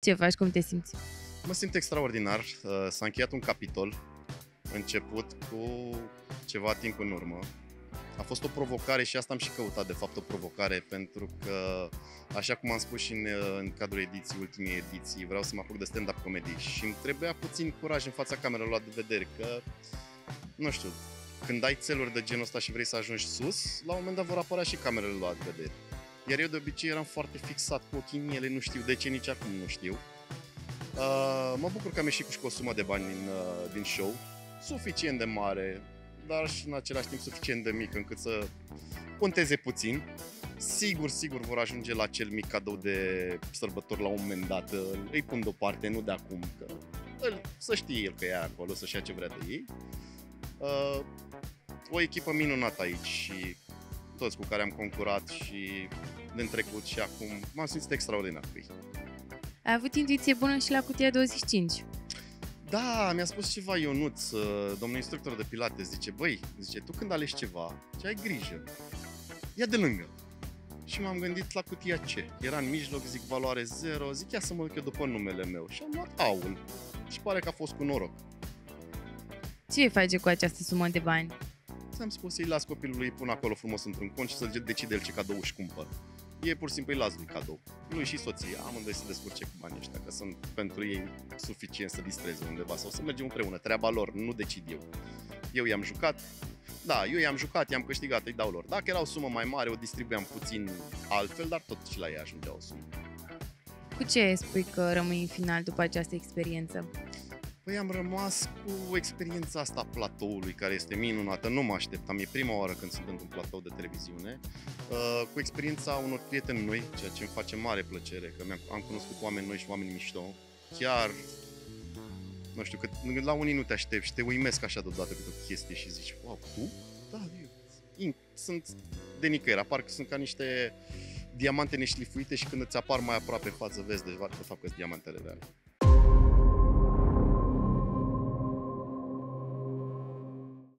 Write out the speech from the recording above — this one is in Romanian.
Ce faci? Cum te simți? Mă simt extraordinar. Uh, S-a încheiat un capitol început cu ceva timp în urmă. A fost o provocare și asta am și căutat, de fapt, o provocare, pentru că, așa cum am spus și în, în cadrul ediției, ultimii ediții, vreau să mă apuc de stand-up comedy și îmi trebuia puțin curaj în fața camerelor la de vedere, că, nu știu, când ai țeluri de genul ăsta și vrei să ajungi sus, la un moment dat vor apărea și camerele la de vedere. Iar eu de obicei eram foarte fixat cu ochii în ele, nu știu de ce, nici acum nu știu. Uh, mă bucur că am ieșit cu și cu o sumă de bani din, uh, din show, suficient de mare, dar și în același timp suficient de mic încât să conteze puțin. Sigur, sigur vor ajunge la cel mic cadou de sărbători la un moment dat. Îi pun deoparte, nu de acum, că îl, să știe el că e acolo, să-și ia ce vrea de ei. Uh, o echipă minunată aici și toți cu care am concurat și din trecut și acum m-am simțit extraordinar cu ei. Ai avut intuiție bună și la cutia 25. Da, mi-a spus ceva Ionuț, uh, domnul instructor de pilate, zice, băi, zice, tu când alegi ceva, ce ai grijă, ia de lângă. Și m-am gândit la cutia ce. Era în mijloc, zic valoare 0, zic ia să mă duc eu după numele meu. Și am luat aul. Și pare că a fost cu noroc. Ce vei face cu această sumă de bani? Ți-am spus, îi las copilului, îi pun acolo frumos într-un cont și să decide el ce cadou își cumpără. E pur și simplu îi las lui cadou. Lui și soția, amândoi să descurce cu banii ăștia, că sunt pentru ei suficient să distreze undeva sau să mergem împreună. Treaba lor, nu decid eu. Eu i-am jucat, da, eu i-am jucat, i-am câștigat, îi dau lor. Dacă era o sumă mai mare, o distribuiam puțin altfel, dar tot și la ei ajungea o sumă. Cu ce spui că rămâi în final după această experiență? Păi am rămas cu experiența asta a platoului, care este minunată, nu mă așteptam, e prima oară când sunt într-un platou de televiziune, uh, cu experiența unor prieteni noi, ceea ce îmi face mare plăcere, că mi-am, am cunoscut oameni noi și oameni mișto, chiar, nu știu, că la unii nu te aștepți și te uimesc așa deodată câte o chestie și zici, wow, tu? Da, eu, in, sunt de nicăieri, apar că sunt ca niște diamante neșlifuite și când îți apar mai aproape în față vezi de, de fapt că sunt diamantele reale.